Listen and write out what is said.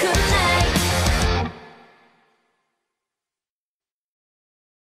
could